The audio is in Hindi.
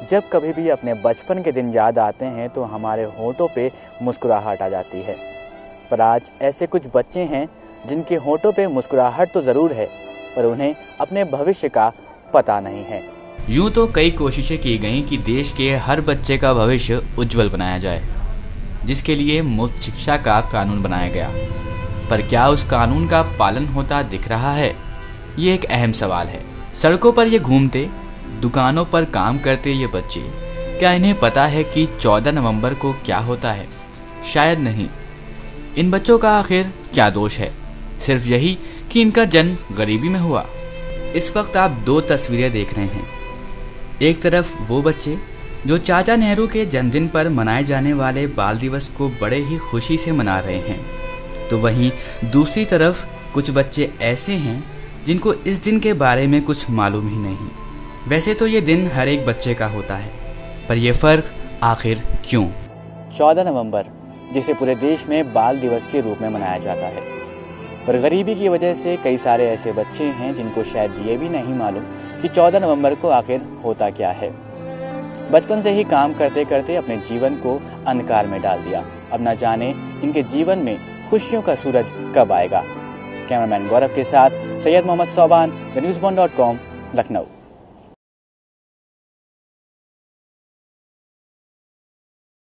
जब कभी भी अपने बचपन के दिन याद आते हैं तो हमारे होठों पे मुस्कुराहट आ जाती है। पर आज ऐसे कुछ बच्चे हैं, जिनके होठों पे मुस्कुराहट तो ज़रूर है, पर उन्हें अपने भविष्य का पता नहीं है। यूँ तो कई कोशिशें की गई कि देश के हर बच्चे का भविष्य उज्जवल बनाया जाए, जिसके लिए मुफ़्त शिक्षा का कानून बनाया गया। पर क्या उस कानून का पालन होता दिख रहा है? ये एक अहम सवाल है। सड़कों पर ये घूमते दुकानों पर काम करते ये बच्चे, क्या इन्हें पता है कि 14 नवंबर को क्या होता है? शायद नहीं। इन बच्चों का आखिर क्या दोष है? सिर्फ़ यही कि इनका जन्म गरीबी में हुआ। इस वक्त आप दो तस्वीरें देख रहे हैं। एक तरफ़ वो बच्चे, जो चाचा नेहरू के जन्मदिन पर मनाए जाने वाले बाल दिवस को बड़े ही खुशी से मना रहे हैं। तो वहीं दूसरी तरफ़ कुछ बच्चे ऐसे हैं, जिनको इस दिन के बारे में कुछ मालूम ही नहीं। वैसे तो ये दिन हर एक बच्चे का होता है, पर यह फ़र्क आखिर क्यों? 14 नवंबर, जिसे पूरे देश में बाल दिवस के रूप में मनाया जाता है। पर गरीबी की वजह से कई सारे ऐसे बच्चे हैं जिनको शायद ये भी नहीं मालूम कि 14 नवंबर को आखिर होता क्या है। बचपन से ही काम करते करते अपने जीवन को अंधकार में डाल दिया। अब न जाने इनके जीवन में खुशियों का सूरज कब आएगा। कैमरामैन गौरव के साथ सैयद मोहम्मद सोबान न्यूज़ लखनऊ।